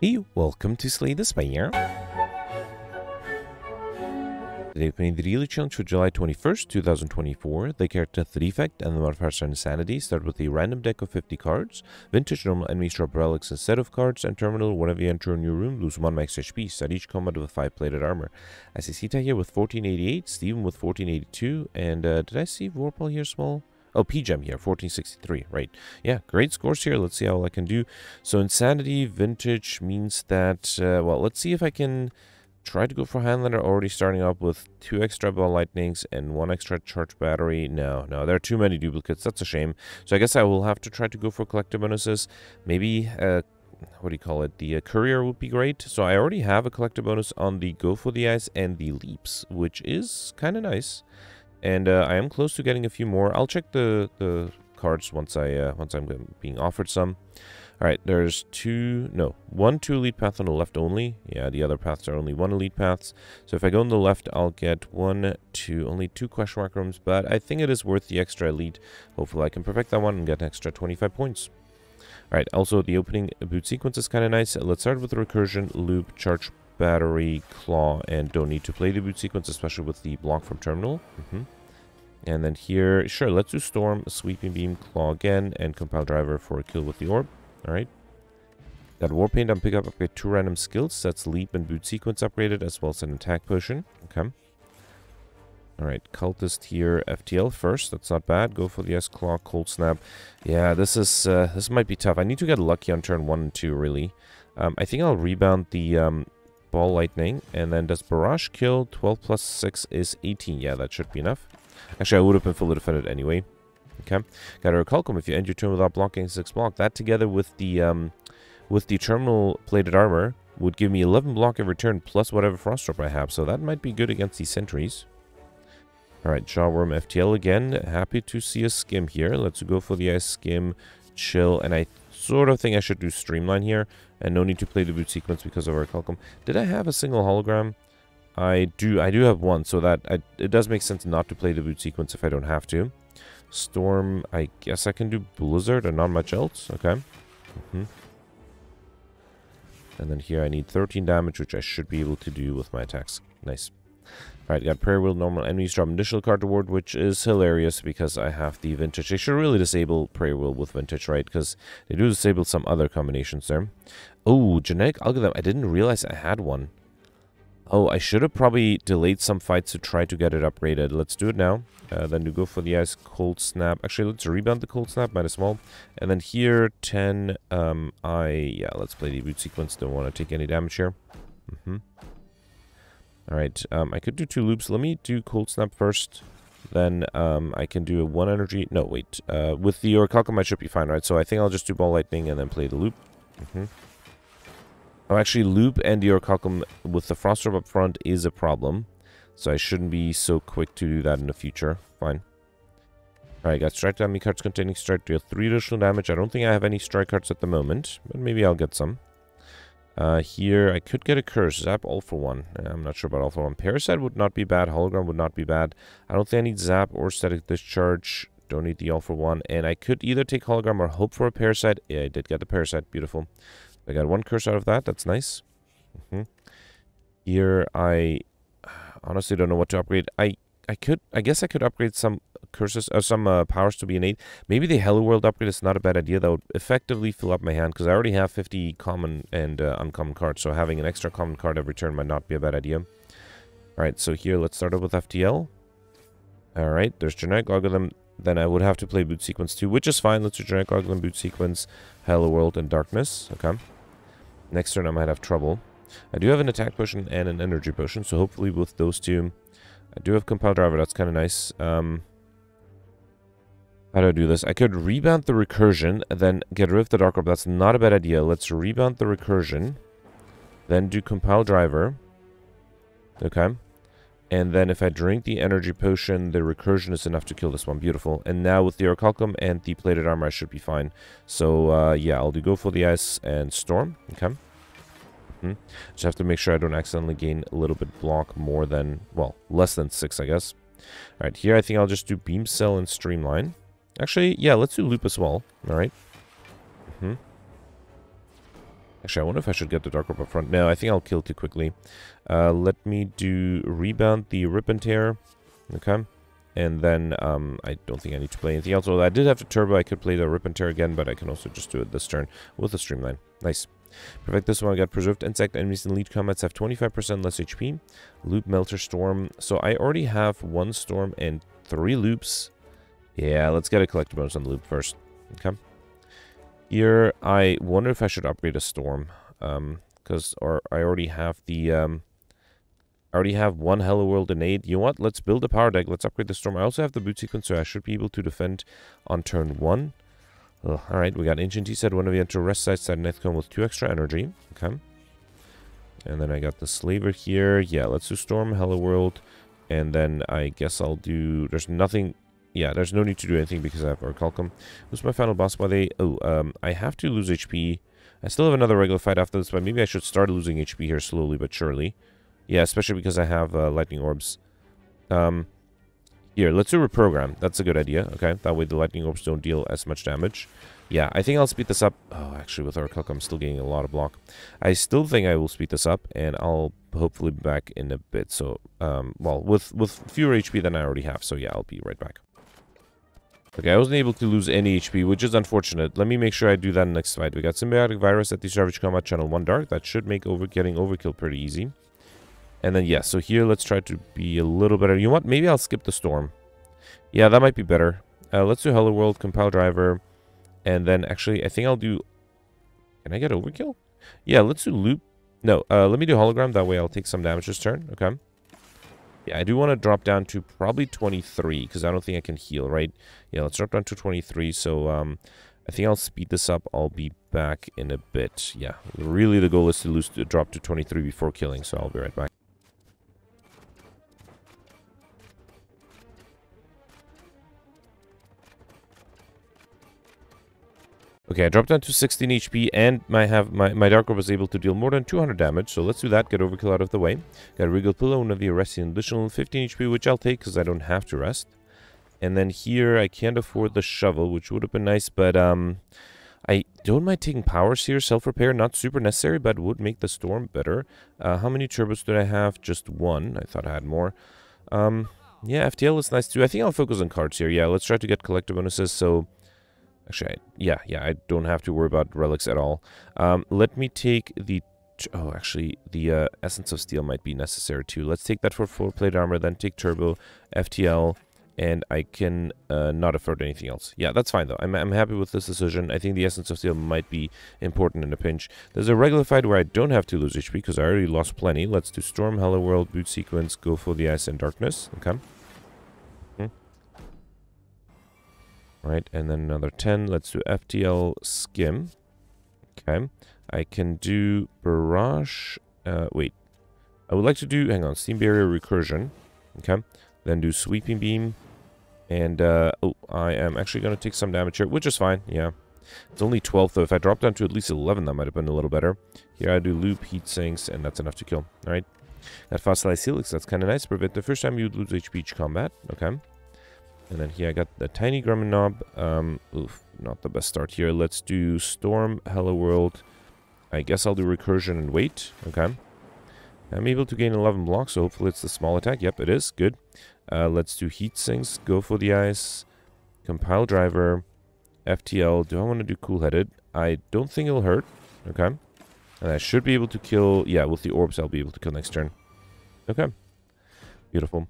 Hey, welcome to Slay the Spire. Today playing the daily challenge for July 21st, 2024. The character the Defect and the modifiers are Insanity. Start with a random deck of 50 cards. Vintage normal enemies drop relics instead of cards. And terminal, whenever you enter a new room, lose 1 max HP. Start each combat with 5 plated armor. I see Sita here with 1488, Steven with 1482, and uh, did I see Vorpal here small? Oh, PGEM here, 1463, right. Yeah, great scores here. Let's see how I can do. So Insanity Vintage means that, uh, well, let's see if I can try to go for Highlander already starting up with two extra ball lightnings and one extra charge battery. No, no, there are too many duplicates. That's a shame. So I guess I will have to try to go for collector bonuses. Maybe, uh, what do you call it? The uh, courier would be great. So I already have a collector bonus on the go for the eyes and the leaps, which is kind of nice. And uh, I am close to getting a few more. I'll check the, the cards once I uh, once I'm being offered some. All right, there's two, no, one two elite path on the left only. Yeah, the other paths are only one elite paths. So if I go on the left, I'll get one, two, only two question mark rooms. But I think it is worth the extra elite. Hopefully I can perfect that one and get an extra 25 points. All right, also the opening boot sequence is kind of nice. Let's start with the recursion, loop, charge battery, claw, and don't need to play the boot sequence, especially with the block from terminal. Mm -hmm. And then here, sure, let's do storm, sweeping beam, claw again, and compile driver for a kill with the orb. All right. Got Warpaint on pickup upgrade two random skills. That's leap and boot sequence upgraded, as well as an attack potion. Okay. Alright, Cultist here, FTL first. That's not bad. Go for the S-Claw, Cold Snap. Yeah, this is uh, this might be tough. I need to get lucky on turn 1 and 2, really. Um, I think I'll rebound the um, Ball Lightning. And then does Barrage kill? 12 plus 6 is 18. Yeah, that should be enough. Actually, I would have been fully defended anyway. Okay. Got Orichalcum. If you end your turn without blocking 6 block, that together with the um, with the Terminal Plated Armor would give me 11 block every turn plus whatever Frost Drop I have. So that might be good against these sentries. Alright, Jawworm FTL again. Happy to see a skim here. Let's go for the ice skim, chill, and I sort of think I should do Streamline here. And no need to play the boot sequence because of Orichalcum. Did I have a single hologram? I do I do have one, so that I, it does make sense not to play the boot sequence if I don't have to. Storm, I guess I can do Blizzard and not much else. Okay. Mm -hmm. And then here I need 13 damage, which I should be able to do with my attacks. Nice. Alright, got Prayer Wheel, normal enemies drop initial card reward, which is hilarious because I have the Vintage. They should really disable Prayer Wheel with Vintage, right? Because they do disable some other combinations there. Oh, Genetic Algorithm. I didn't realize I had one. Oh, I should have probably delayed some fights to try to get it upgraded. Let's do it now. Uh, then you go for the ice cold snap. Actually, let's rebound the cold snap, minus small. And then here, 10, um, I, yeah, let's play the boot sequence. Don't want to take any damage here. Mm -hmm. Alright, um, I could do two loops. Let me do cold snap first. Then um, I can do a one energy. No, wait. Uh, with the Orichalcum, I should be fine, right? So I think I'll just do ball lightning and then play the loop. Mm -hmm. Oh, actually, loop and the Orichalcum with the frost orb up front is a problem. So I shouldn't be so quick to do that in the future. Fine. Alright, got strike damage cards containing strike deal 3 additional damage. I don't think I have any strike cards at the moment, but maybe I'll get some. Uh, here, I could get a curse. Zap all for one. I'm not sure about all for one. Parasite would not be bad. Hologram would not be bad. I don't think I need Zap or Static Discharge. Don't need the all for one. And I could either take Hologram or hope for a Parasite. Yeah, I did get the Parasite. Beautiful. I got one curse out of that. That's nice. Mm -hmm. Here, I honestly don't know what to upgrade. I I could, I guess I could upgrade some curses, or uh, some uh, powers to be innate. Maybe the Hello World upgrade is not a bad idea. That would effectively fill up my hand, because I already have 50 common and uh, uncommon cards, so having an extra common card every turn might not be a bad idea. Alright, so here, let's start out with FTL. Alright, there's Genetic Algorithm. Then I would have to play Boot Sequence too, which is fine. Let's do Genetic Algorithm, Boot Sequence, Hello World, and Darkness. Okay. Next turn I might have trouble. I do have an attack potion and an energy potion, so hopefully with those two... I do have Compile Driver, that's kind of nice. Um, how do I do this? I could rebound the recursion, then get rid of the Dark Orb. That's not a bad idea. Let's rebound the recursion, then do Compile Driver. Okay. And then if I drink the energy potion, the recursion is enough to kill this one. Beautiful. And now with the Orichalcum and the plated armor, I should be fine. So, uh, yeah, I'll do go for the ice and storm. Okay. Hmm. Just have to make sure I don't accidentally gain a little bit block more than, well, less than 6, I guess. Alright, here I think I'll just do Beam Cell and Streamline. Actually, yeah, let's do Loop as well. Alright. Mm -hmm. Actually, I wonder if I should get the Dark Orb up front. No, I think I'll kill too quickly. Uh, let me do Rebound the Rip and Tear. Okay. And then um, I don't think I need to play anything else. Although I did have the Turbo, I could play the Rip and Tear again, but I can also just do it this turn with the Streamline. Nice. Perfect. This one I got Preserved Insect. Enemies in lead combats have 25% less HP. Loop Melter Storm. So I already have one Storm and three loops. Yeah, let's get a collector bonus on the loop first. Okay. Here, I wonder if I should upgrade a Storm. Um, because or I already have the um, I already have one Hello World and eight. You know what? Let's build a power deck. Let's upgrade the Storm. I also have the boot sequence, so I should be able to defend on turn one. Ugh, all right, we got Ancient Tea Set one of you enter rest side side Nethcon with two extra energy. Okay. And then I got the Slaver here. Yeah, let's do Storm, Hello World. And then I guess I'll do... There's nothing... Yeah, there's no need to do anything because I have Orichalcum. Who's my final boss by the... Oh, um, I have to lose HP. I still have another regular fight after this, but maybe I should start losing HP here slowly but surely. Yeah, especially because I have uh, Lightning Orbs. Um, here, let's do a reprogram. That's a good idea. Okay, that way the lightning orbs don't deal as much damage. Yeah, I think I'll speed this up. Oh, actually, with Orichalcum, I'm still getting a lot of block. I still think I will speed this up, and I'll hopefully be back in a bit. So, um, well, with, with fewer HP than I already have. So, yeah, I'll be right back. Okay, I wasn't able to lose any HP, which is unfortunate. Let me make sure I do that next fight. We got Symbiotic Virus at the Savage Combat Channel 1 Dark. That should make over getting Overkill pretty easy. And then, yeah, so here, let's try to be a little better. You know what? Maybe I'll skip the storm. Yeah, that might be better. Uh, let's do Hello World, Compile Driver. And then, actually, I think I'll do... Can I get Overkill? Yeah, let's do Loop. No, uh, let me do Hologram. That way I'll take some damage this turn. Okay. Yeah, I do want to drop down to probably 23, because I don't think I can heal, right? Yeah, let's drop down to 23. So, um... I think I'll speed this up. I'll be back in a bit. Yeah, really the goal is to lose to drop to 23 before killing, so I'll be right back. Okay, I dropped down to 16 HP, and my have my, my Dark Orb was able to deal more than 200 damage, so let's do that, get Overkill out of the way. Got Regal Pillow, one of the Arresting additional 15 HP, which I'll take, because I don't have to rest. And then here, I can't afford the Shovel, which would have been nice, but um, I don't mind taking Powers here, Self-Repair, not super necessary, but would make the Storm better. Uh, how many Turbos did I have? Just one. I thought I had more. Um, yeah, FTL is nice too. I think I'll focus on cards here. Yeah, let's try to get collector bonuses, so... Actually, I, yeah, yeah, I don't have to worry about relics at all. Um, let me take the... Oh, actually, the uh, Essence of Steel might be necessary too. Let's take that for full plate armor, then take Turbo, FTL, and I can uh, not afford anything else. Yeah, that's fine though. I'm, I'm happy with this decision. I think the Essence of Steel might be important in a pinch. There's a regular fight where I don't have to lose HP because I already lost plenty. Let's do Storm, Hello World, Boot Sequence, go for the Ice and Darkness. Okay. Right, and then another 10. Let's do FTL Skim. Okay. I can do Barrage. Uh, wait. I would like to do, hang on, Steam Barrier Recursion. Okay. Then do Sweeping Beam. And, uh, oh, I am actually going to take some damage here, which is fine, yeah. It's only 12, though. If I drop down to at least 11, that might have been a little better. Here I do Loop, Heat Sinks, and that's enough to kill. Alright. That Fossilized Helix, that's kind of nice. Prevent the first time you lose HP each combat. Okay. And then here I got the tiny Gremlin Nob. Um, oof, not the best start here. Let's do Storm, Hello World. I guess I'll do Recursion and wait. Okay. I'm able to gain 11 blocks, so hopefully it's the small attack. Yep, it is. Good. Uh, let's do Heat Sinks. Go for the ice. Compile Driver. FTL. Do I want to do Cool Headed? I don't think it'll hurt. Okay. And I should be able to kill... Yeah, with the orbs, I'll be able to kill next turn. Okay. Beautiful.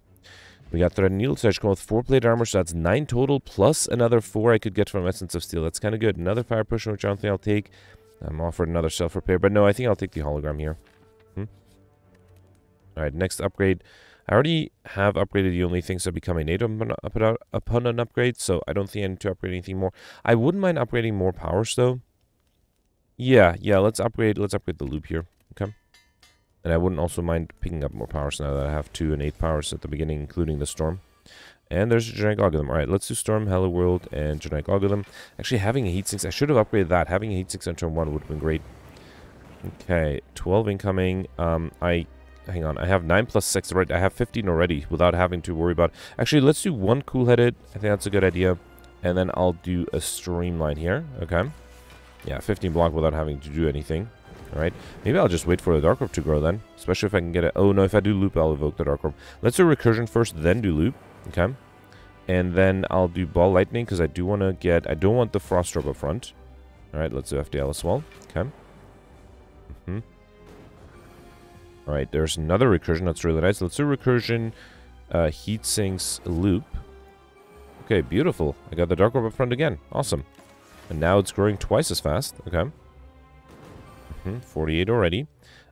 We got Thread Needle Touch come with 4 plate armor, so that's 9 total, plus another 4 I could get from Essence of Steel. That's kind of good. Another Fire Potion, which I don't think I'll take. I'm offered another Self-Repair, but no, I think I'll take the Hologram here. Hmm? Alright, next upgrade. I already have upgraded the only things that become a native upon an upgrade, so I don't think I need to upgrade anything more. I wouldn't mind upgrading more powers, though. Yeah, yeah, let's upgrade, let's upgrade the loop here. Okay. And I wouldn't also mind picking up more powers now that I have 2 and 8 powers at the beginning, including the Storm. And there's a Genetic Algorithm. Alright, let's do Storm, Hello World, and Genetic Algorithm. Actually, having a Heat Sinks, I should have upgraded that. Having a Heat Sinks on turn 1 would have been great. Okay, 12 incoming. Um, I... Hang on, I have 9 plus 6, right? I have 15 already without having to worry about... Actually, let's do one Cool-Headed. I think that's a good idea. And then I'll do a Streamline here. Okay. Yeah, 15 block without having to do anything. Alright, maybe I'll just wait for the Dark Orb to grow then. Especially if I can get it. Oh no, if I do loop, I'll evoke the Dark Orb. Let's do Recursion first, then do loop. Okay. And then I'll do Ball Lightning because I do want to get... I don't want the Frost Orb up front. Alright, let's do FTL as well. Okay. Mm -hmm. Alright, there's another Recursion. That's really nice. Let's do Recursion uh, Heat Sinks Loop. Okay, beautiful. I got the Dark Orb up front again. Awesome. And now it's growing twice as fast. Okay. Mm -hmm, 48 already.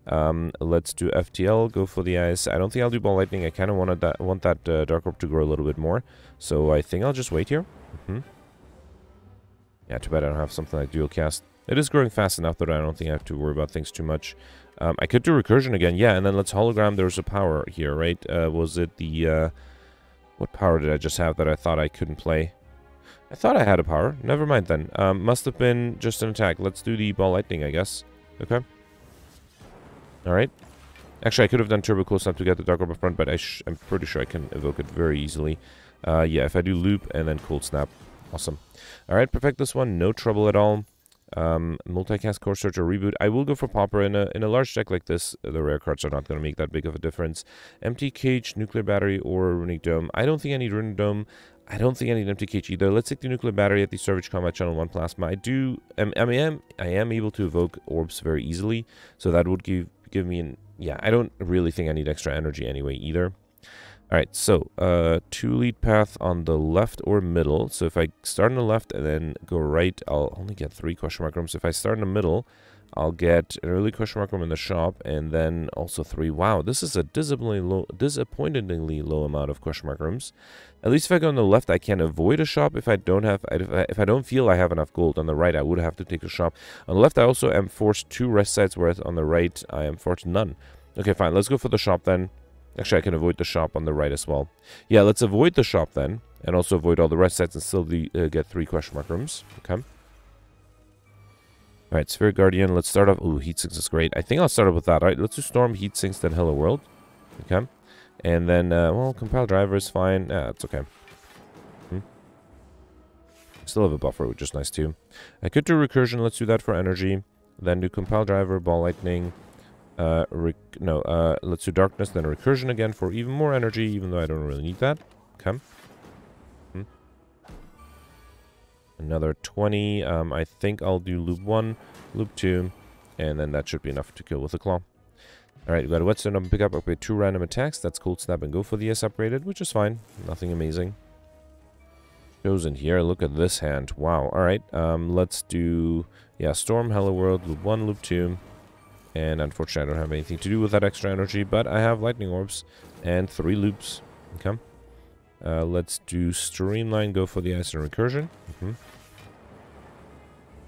Um, let's do FTL, go for the ice. I don't think I'll do Ball Lightning. I kind of wanted that, want that uh, Dark Orb to grow a little bit more. So I think I'll just wait here. Mm -hmm. Yeah, too bad I don't have something like Dual Cast. It is growing fast enough that I don't think I have to worry about things too much. Um, I could do Recursion again, yeah, and then let's Hologram. There's a power here, right? Uh, was it the... Uh, what power did I just have that I thought I couldn't play? I thought I had a power. Never mind then. Um, must have been just an attack. Let's do the ball lightning, I guess. Okay. Alright. Actually, I could have done turbo cool snap to get the dark orb up front, but I am pretty sure I can evoke it very easily. Uh, yeah, if I do loop and then cold snap. Awesome. Alright, perfect this one. No trouble at all. Um, multicast Core Surge or reboot. I will go for popper in a in a large deck like this. The rare cards are not going to make that big of a difference. Empty cage, nuclear battery, or runic dome. I don't think I need runic dome. I don't think I need empty cage either. Let's take the nuclear battery at the Savage Combat Channel 1 Plasma. I do, I am, I am able to evoke orbs very easily, so that would give give me an, yeah, I don't really think I need extra energy anyway either. Alright, so, uh, two lead path on the left or middle. So if I start on the left and then go right, I'll only get three question mark rooms. If I start in the middle, I'll get an early question mark room in the shop and then also three. Wow, this is a disappointingly low, disappointingly low amount of question mark rooms. At least if I go on the left, I can avoid a shop if I don't have, if I, if I don't feel I have enough gold. On the right, I would have to take a shop. On the left, I also am forced two rest sites, whereas on the right, I am forced none. Okay, fine. Let's go for the shop then. Actually, I can avoid the shop on the right as well. Yeah, let's avoid the shop then. And also avoid all the rest sites and still the, uh, get three question mark rooms. Okay. Alright, Spheric Guardian. Let's start off. Ooh, Heat Sinks is great. I think I'll start off with that. Alright, let's do Storm, Heat Sinks, then Hello World. Okay. And then, uh, well, Compile Driver is fine. Yeah, it's okay. Hmm. Still have a buffer, which is nice too. I could do Recursion. Let's do that for energy. Then do Compile Driver, Ball Lightning, uh, no, uh, let's do darkness, then recursion again for even more energy, even though I don't really need that. Okay. Another 20. Um, I think I'll do loop 1, loop 2, and then that should be enough to kill with a claw. Alright, we got a whetstone up pick up, upgrade two random attacks. That's cold snap and go for the S upgraded, which is fine. Nothing amazing. Chosen here. Look at this hand. Wow. Alright, um, let's do, yeah, Storm, Hello World, loop 1, loop 2. And unfortunately, I don't have anything to do with that extra energy, but I have lightning orbs and three loops. Okay. Uh, let's do streamline, go for the ice and recursion. Mm -hmm.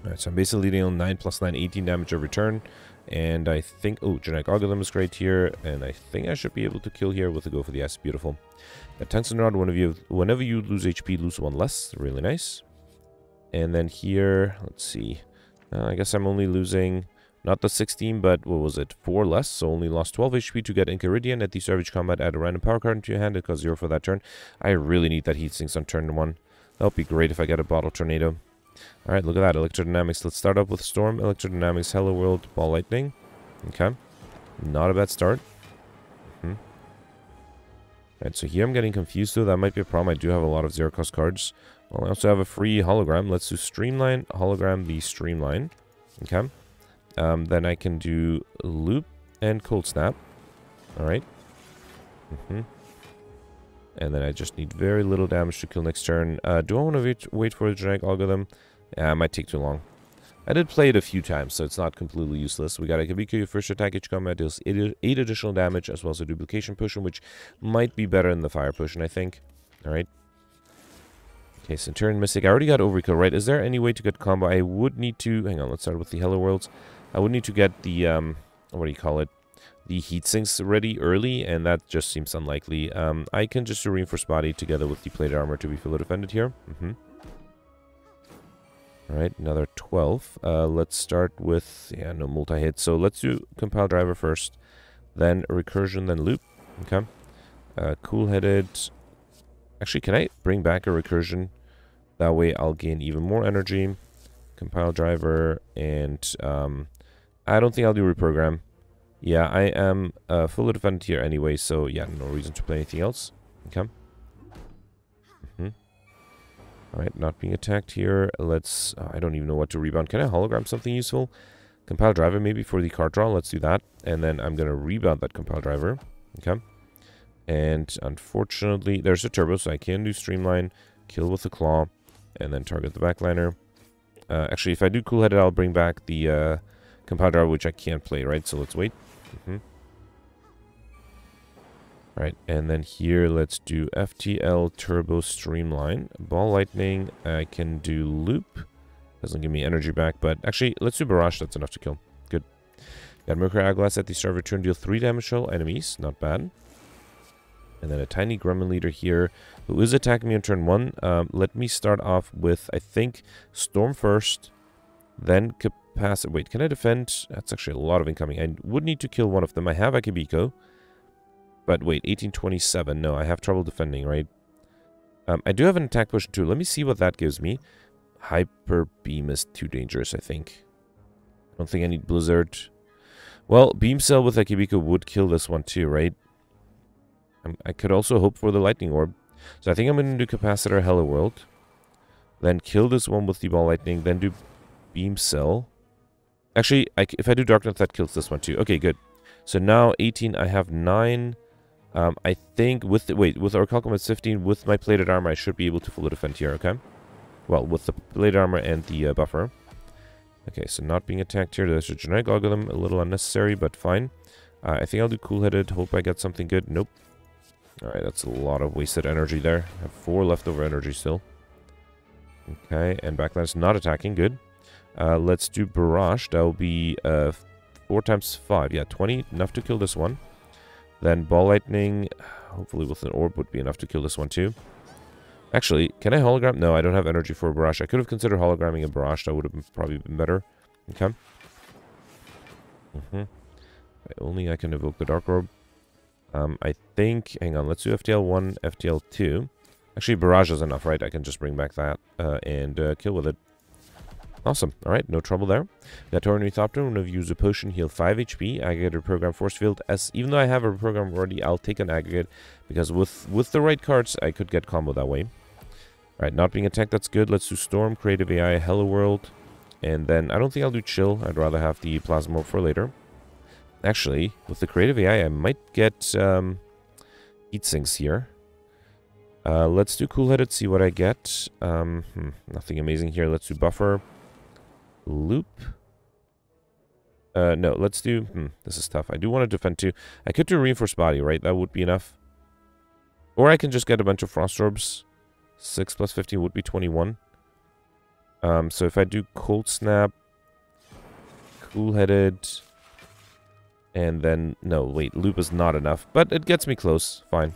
Alright, so I'm basically dealing 9 plus 9, 18 damage every turn. And I think, oh, genetic algorithm is great here. And I think I should be able to kill here with a go for the ice. Beautiful. Got Tungsten Rod, whenever you, whenever you lose HP, lose one less. Really nice. And then here, let's see. Uh, I guess I'm only losing not the 16, but what was it? 4 less, so only lost 12 HP to get Enchiridion. At the Savage Combat, add a random power card into your hand. It costs 0 for that turn. I really need that Heat Sinks on turn 1. That would be great if I get a Bottle Tornado. Alright, look at that. Electrodynamics. Let's start up with Storm, Electrodynamics, Hello World, Ball Lightning. Okay. Not a bad start. Mm -hmm. Alright, so here I'm getting confused though. That might be a problem. I do have a lot of zero cost cards. Well, I also have a free hologram. Let's do Streamline, Hologram, the Streamline. Okay. Um, then I can do loop and cold snap. Alright. Mm -hmm. And then I just need very little damage to kill next turn. Uh, do I want to wait, wait for the genetic algorithm? Yeah, it might take too long. I did play it a few times, so it's not completely useless. We got Akabeko, your first attack each combat deals 8, eight additional damage, as well as a duplication potion, which might be better than the fire potion, I think. Alright. Okay, Centurion Mystic. I already got Overkill, right? Is there any way to get combo? I would need to... Hang on, let's start with the Hello Worlds. I would need to get the, um, what do you call it? The heat sinks ready early, and that just seems unlikely. Um, I can just do reinforced body together with the plated armor to be fully defended here. Mm -hmm. Alright, another 12. Uh, let's start with, yeah, no multi-hit. So let's do compile driver first, then recursion, then loop. Okay. Uh, cool-headed. Actually, can I bring back a recursion? That way I'll gain even more energy. Compile driver and um, I don't think I'll do reprogram. Yeah, I am uh, fully defended here anyway, so yeah, no reason to play anything else. Okay. Mm -hmm. Alright, not being attacked here. Let's... Uh, I don't even know what to rebound. Can I hologram something useful? Compile driver maybe for the card draw. Let's do that. And then I'm going to rebound that compile driver. Okay. And unfortunately, there's a turbo, so I can do streamline, kill with the claw, and then target the backliner. Uh, actually, if I do cool-headed, I'll bring back the uh, compile driver, which I can't play, right? So let's wait. Mm -hmm. Right, and then here, let's do FTL Turbo Streamline. Ball Lightning, I can do Loop. Doesn't give me energy back, but actually, let's do Barrage. That's enough to kill. Good. Got Mercury Hourglass at the start of your turn. Deal 3 damage to all enemies. Not bad. And then a tiny Gremlin Leader here, who is attacking me on turn 1. Um, let me start off with, I think, Storm first, then Capacity. Wait, can I defend? That's actually a lot of incoming. I would need to kill one of them. I have Akabeko. But wait, 1827. No, I have trouble defending, right? Um, I do have an attack potion too. Let me see what that gives me. Hyper Beam is too dangerous, I think. I don't think I need Blizzard. Well, Beam Cell with Akabeko would kill this one too, right? Um, I could also hope for the Lightning Orb. So I think I'm going to do Capacitor Hello World. Then kill this one with the Ball Lightning. Then do Beam Cell. Actually, I, if I do Darkness, that kills this one too. Okay, good. So now 18, I have 9... Um, I think with the, wait, with our Orichalcum 15, with my plated armor, I should be able to fully defend here, okay? Well, with the plated armor and the uh, buffer. Okay, so not being attacked here. There's a genetic algorithm, a little unnecessary, but fine. Uh, I think I'll do cool-headed, hope I get something good. Nope. Alright, that's a lot of wasted energy there. I have four leftover energy still. Okay, and Backline's not attacking, good. Uh, let's do Barrage. That will be uh, 4 times 5. Yeah, 20, enough to kill this one. Then Ball Lightning, hopefully with an orb would be enough to kill this one too. Actually, can I hologram? No, I don't have energy for a barrage. I could have considered hologramming a barrage. That would have probably been better. Okay. Mm -hmm. Only I can evoke the Dark Orb. Um, I think... Hang on, let's do FTL1, FTL2. Actually, barrage is enough, right? I can just bring back that uh, and uh, kill with it. Awesome. All right, no trouble there. Got Toy Ornithopter. I'm going to use a potion, heal 5 HP, aggregate program force field. As Even though I have a program already, I'll take an aggregate because with, with the right cards, I could get combo that way. All right, not being attacked, that's good. Let's do Storm, Creative AI, Hello World. And then I don't think I'll do Chill. I'd rather have the Plasma for later. Actually, with the Creative AI, I might get um, Heat Sinks here. Uh, let's do Cool-Headed, see what I get. Um, hmm, nothing amazing here. Let's do Buffer. Loop. Uh, no, let's do... Hmm, this is tough. I do want to defend too. I could do a Reinforced Body, right? That would be enough. Or I can just get a bunch of Frost Orbs. 6 plus 15 would be 21. Um, so if I do Cold Snap, Cool-Headed, and then... No, wait, Loop is not enough. But it gets me close. Fine.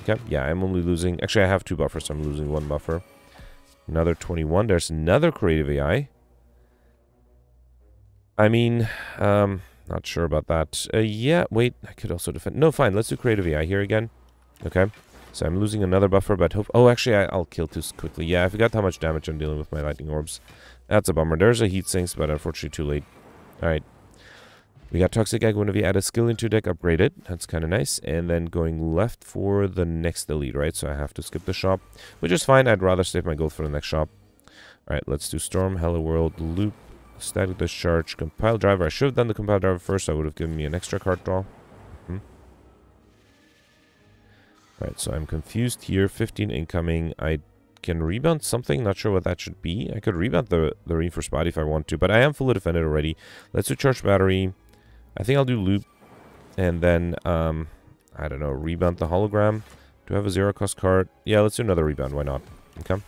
Okay, yeah, I'm only losing... Actually, I have two buffers, so I'm losing one buffer. Another 21. There's another Creative AI. I mean, um, not sure about that. Uh, yeah, wait, I could also defend. No, fine, let's do Creative AI here again. Okay, so I'm losing another buffer, but hope... Oh, actually, I, will kill too quickly. Yeah, I forgot how much damage I'm dealing with my lightning orbs. That's a bummer. There's a heat sinks, but unfortunately too late. Alright. We got Toxic Egg whenever you add a skill into deck, upgrade it. That's kind of nice. And then going left for the next elite, right? So I have to skip the shop, which is fine. I'd rather save my gold for the next shop. Alright, let's do Storm, Hello World, Loop, Static discharge, compile driver. I should have done the compile driver first. That would have given me an extra card draw. Hmm. Right, so I'm confused here. 15 incoming. I can rebound something. Not sure what that should be. I could rebound the, the reinforced body if I want to, but I am fully defended already. Let's do charge battery. I think I'll do loop. And then, um, I don't know, rebound the hologram. Do I have a zero cost card? Yeah, let's do another rebound. Why not? Okay.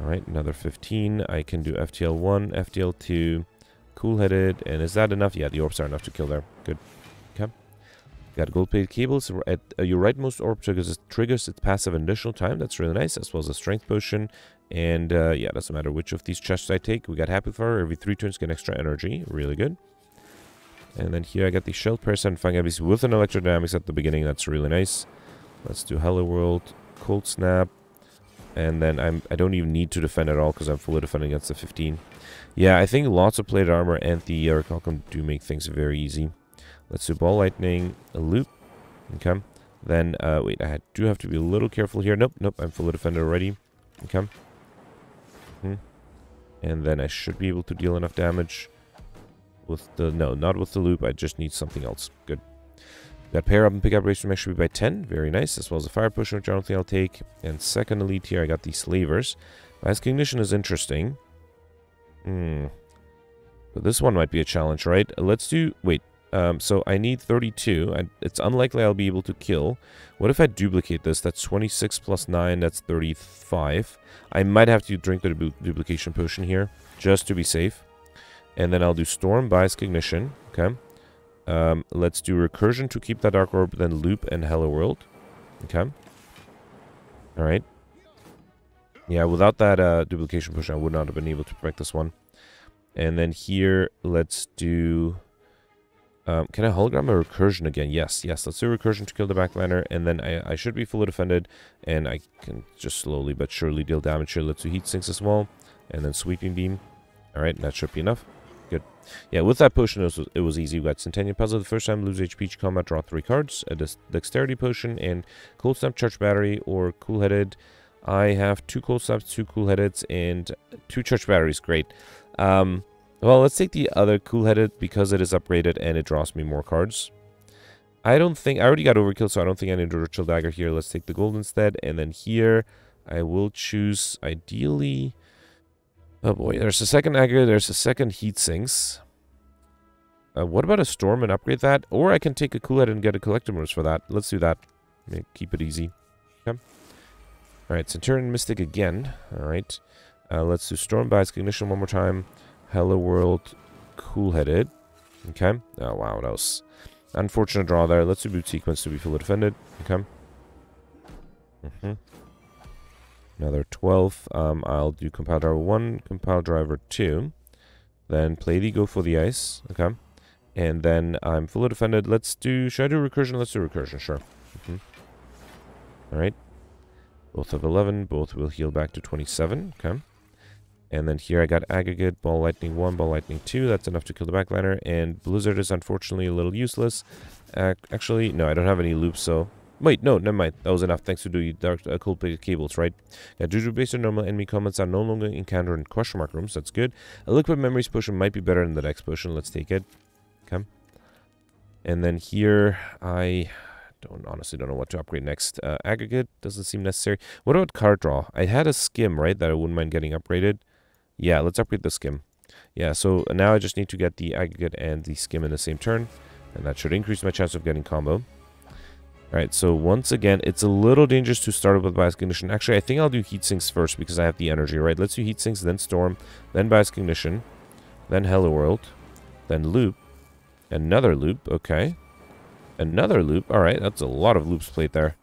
Alright, another 15. I can do FTL1, FTL2, cool-headed, and is that enough? Yeah, the orbs are enough to kill there. Good. Okay. Got gold-plated cables. At uh, your rightmost orb triggers, triggers its passive additional time. That's really nice, as well as a strength potion. And uh, yeah, doesn't matter which of these chests I take. We got Happy Flower. Every three turns get extra energy. Really good. And then here I got the Shell Person Fungi with an Electrodynamics at the beginning. That's really nice. Let's do Hello World, Cold Snap, and then I'm, I don't even need to defend at all because I'm fully defending against the 15. Yeah, I think lots of plated armor and the Orichalcum do make things very easy. Let's do Ball Lightning, a loop. Okay. Then, uh, wait, I do have to be a little careful here. Nope, nope, I'm fully defended already. Okay. Hmm. And then I should be able to deal enough damage with the... No, not with the loop. I just need something else. Good. Got pair up and pick up race from should be by 10. Very nice. As well as a fire potion, which I don't think I'll take. And second elite here, I got the slavers. Mass Ignition is interesting. Hmm. But this one might be a challenge, right? Let's do... Wait. Um, so I need 32. and it's unlikely I'll be able to kill. What if I duplicate this? That's 26 plus 9. That's 35. I might have to drink the du duplication potion here, just to be safe. And then I'll do Storm, Biased Cognition. Okay. Um, let's do Recursion to keep that Dark Orb, then Loop and Hello World. Okay. Alright. Yeah, without that uh, duplication push, I would not have been able to break this one. And then here, let's do... Um, can I hologram a recursion again? Yes, yes. Let's do recursion to kill the backliner, and then I, I should be fully defended, and I can just slowly but surely deal damage here. Let's do heat sinks as well, and then sweeping beam. All right, that should be enough. Good. Yeah, with that potion, it was, it was easy. We got Centennial Puzzle the first time, lose HP each combat, draw three cards, a Dexterity Potion, and Cold Snap Charge Battery, or Cool Headed. I have two Cold Snaps, two Cool Headed, and two Charge Batteries. Great. Um, well, let's take the other cool-headed because it is upgraded and it draws me more cards. I don't think... I already got overkill, so I don't think I need a Ritual Dagger here. Let's take the gold instead. And then here, I will choose, ideally... Oh boy, there's a second aggregate, there's a second heat sinks. Uh, what about a storm and upgrade that? Or I can take a cool head and get a collectibles for that. Let's do that. Keep it easy. Okay. Alright, Centurion Mystic again. Alright. Uh, let's do Storm Biased Cognition one more time. Hello World, cool-headed. Okay. Oh, wow, that was unfortunate draw there. Let's do boot sequence to be fully defended. Okay. Mm -hmm. Another 12. Um, I'll do compile driver 1, compile driver 2. Then play the go for the ice. Okay. And then I'm fully defended. Let's do... Should I do recursion? Let's do recursion, sure. Mm -hmm. Alright. Both have 11. Both will heal back to 27. Okay. And then here I got Aggregate, Ball Lightning 1, Ball Lightning 2. That's enough to kill the backliner. And Blizzard is unfortunately a little useless. Uh, actually, no, I don't have any loops, so... Wait, no, never mind. That was enough thanks to the dark uh, cables, right? Yeah, Juju based on normal enemy comments are no longer encountered in question mark rooms. That's good. A liquid memories potion might be better than the next potion. Let's take it. Come. And then here, I don't honestly don't know what to upgrade next. Uh, aggregate doesn't seem necessary. What about card draw? I had a skim, right, that I wouldn't mind getting upgraded. Yeah, let's upgrade the skim. Yeah, so now I just need to get the aggregate and the skim in the same turn. And that should increase my chance of getting combo. Alright, so once again, it's a little dangerous to start with Biased Cognition. Actually, I think I'll do Heat Sinks first because I have the energy, right? Let's do Heat Sinks, then Storm, then Biased Cognition, then Hello World, then Loop, another Loop, okay. Another Loop, alright, that's a lot of loops played there.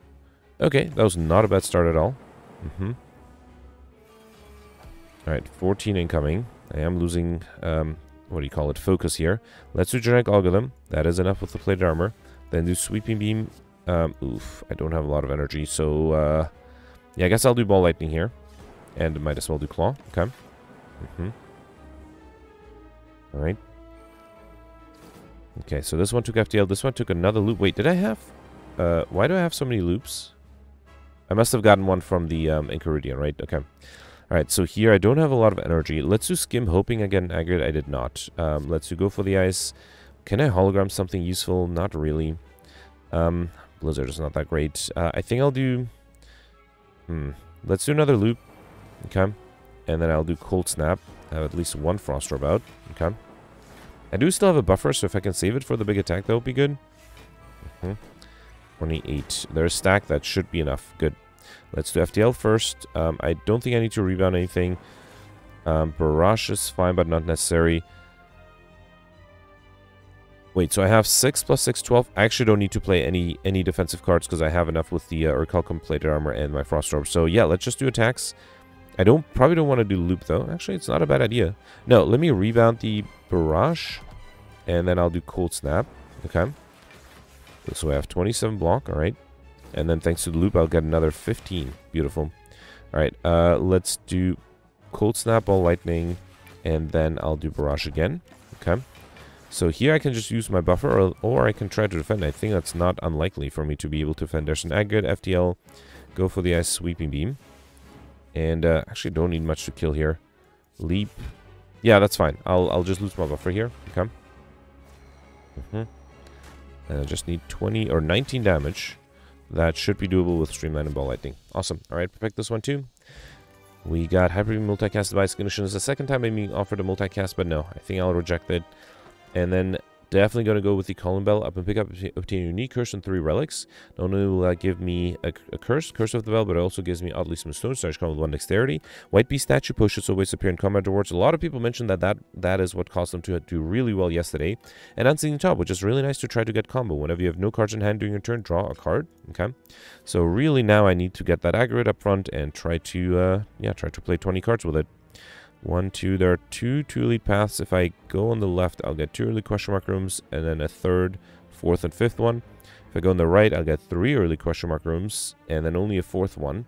Okay, that was not a bad start at all. Mm-hmm. Alright, 14 incoming. I am losing, um, what do you call it, focus here. Let's do Genetic Algorithm. That is enough with the plated armor. Then do Sweeping Beam. Um, oof, I don't have a lot of energy, so, uh, yeah, I guess I'll do Ball Lightning here. And might as well do Claw. Okay. Mm -hmm. Alright. Okay, so this one took FTL. This one took another loop. Wait, did I have... Uh, why do I have so many loops? I must have gotten one from the um, Enchiridion, right? Okay. Alright, so here I don't have a lot of energy. Let's do Skim, hoping I get. I did not. Um, let's do Go for the Ice. Can I hologram something useful? Not really. Um, Blizzard is not that great. Uh, I think I'll do... Hmm. Let's do another loop. Okay. And then I'll do Cold Snap. I have at least one Frost Orb out. Okay. I do still have a buffer, so if I can save it for the big attack, that would be good. Mm -hmm. 28. There's stack. That should be enough. Good. Let's do FTL first. Um, I don't think I need to rebound anything. Um, Barrage is fine, but not necessary. Wait, so I have 6 plus 6, 12. I actually don't need to play any any defensive cards because I have enough with the uh, Orichalcum Plated Armor and my Frost Orb. So yeah, let's just do attacks. I don't probably don't want to do Loop though. Actually, it's not a bad idea. No, let me rebound the Barrage. And then I'll do Cold Snap. Okay. So I have 27 block, alright. And then thanks to the loop, I'll get another 15. Beautiful. All right, uh, let's do Cold Snap, Ball Lightning, And then I'll do Barrage again. Okay. So here I can just use my buffer, or, or I can try to defend. I think that's not unlikely for me to be able to defend. There's an aggregate FTL. Go for the ice sweeping beam. And uh, actually don't need much to kill here. Leap. Yeah, that's fine. I'll, I'll just lose my buffer here. Okay. Mm -hmm. And I just need 20 or 19 damage. That should be doable with Streamline and Ball Lightning. Awesome. Alright, perfect this one too. We got Hyper Multicast Device Ignition. This is the second time I'm being offered a multicast, but no, I think I'll reject it. And then definitely going to go with the Calling Bell up and pick up, obtain a unique curse and three relics. Not only will that give me a, a, curse, Curse of the Bell, but it also gives me oddly some stone starch come with one dexterity. White Beast statue pushes always appear in combat rewards. A lot of people mentioned that, that that is what caused them to do really well yesterday. And Unceasing Top, which is really nice to try to get combo. Whenever you have no cards in hand during your turn, draw a card. Okay. So really now I need to get that aggregate up front and try to uh yeah, try to play 20 cards with it. One, two. There are two two elite paths. If I go on the left, I'll get two early question mark rooms, and then a third, fourth, and fifth one. If I go on the right, I'll get three early question mark rooms, and then only a fourth one.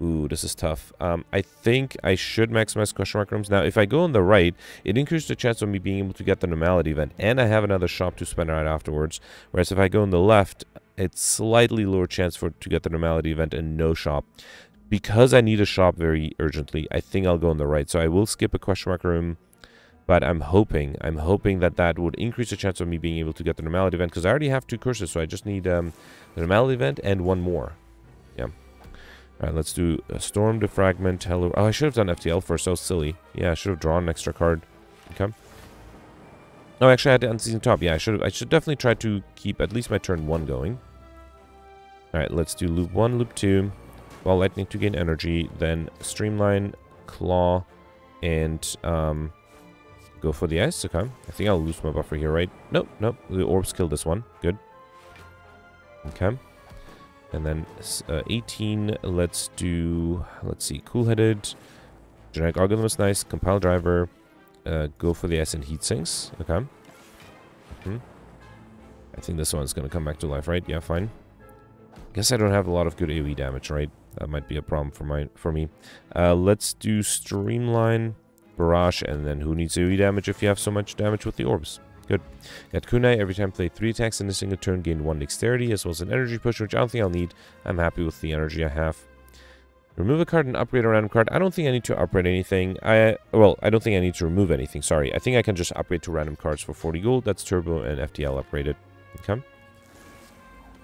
Ooh, this is tough. Um, I think I should maximize question mark rooms. Now, if I go on the right, it increases the chance of me being able to get the normality event, and I have another shop to spend right afterwards. Whereas if I go on the left, it's slightly lower chance for to get the normality event and no shop because I need a shop very urgently, I think I'll go on the right. So I will skip a question mark room, but I'm hoping, I'm hoping that that would increase the chance of me being able to get the normality event because I already have two curses, so I just need um, the normality event and one more. Yeah. All right, let's do a storm defragment. Hello. Oh, I should have done FTL first. So silly. Yeah, I should have drawn an extra card. Okay. Oh, actually, I had to Unceasing Top. Yeah, I should. I should definitely try to keep at least my turn one going. All right, let's do loop one, loop two. Ball Lightning to gain energy, then Streamline, Claw, and um, go for the ice. Okay. I think I'll lose my buffer here, right? Nope, nope. The orbs killed this one. Good. Okay. And then uh, 18, let's do, let's see, Cool-Headed. Genetic Algorithm is nice. Compile Driver. Uh, go for the ice and Heat Sinks. Okay. Mm -hmm. I think this one's going to come back to life, right? Yeah, fine. Guess I don't have a lot of good AoE damage, right? That might be a problem for my for me. Uh, let's do Streamline, Barrage, and then who needs AoE damage if you have so much damage with the orbs? Good. Got Kunai, every time play 3 attacks in a single turn, gain 1 dexterity, as well as an energy push, which I don't think I'll need. I'm happy with the energy I have. Remove a card and upgrade a random card. I don't think I need to upgrade anything. I Well, I don't think I need to remove anything, sorry. I think I can just upgrade to random cards for 40 gold. That's Turbo and FTL upgraded. Okay.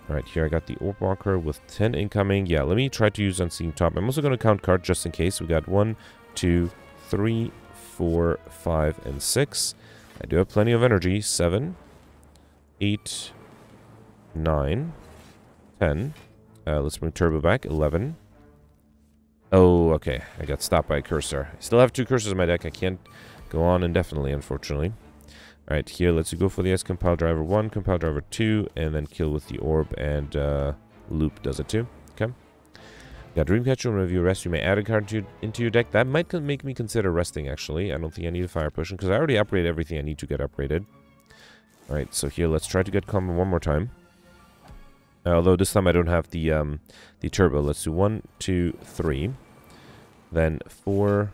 Alright, here I got the Orb Walker with 10 incoming. Yeah, let me try to use Unceasing Top. I'm also going to count cards just in case. We got 1, 2, 3, 4, 5, and 6. I do have plenty of energy. 7, 8, 9, 10. Uh, let's bring Turbo back. 11. Oh, okay. I got stopped by a cursor. I still have two cursors in my deck. I can't go on indefinitely, unfortunately. Alright, here, let's go for the S compile driver 1, compile driver 2, and then kill with the orb, and uh, loop does it too. Okay. Got Dreamcatcher, whenever you rest, you may add a card to, into your deck. That might make me consider resting, actually. I don't think I need a fire potion, because I already upgraded everything I need to get upgraded. Alright, so here, let's try to get combo one more time. although this time I don't have the um, the turbo. Let's do one, two, three. Then four.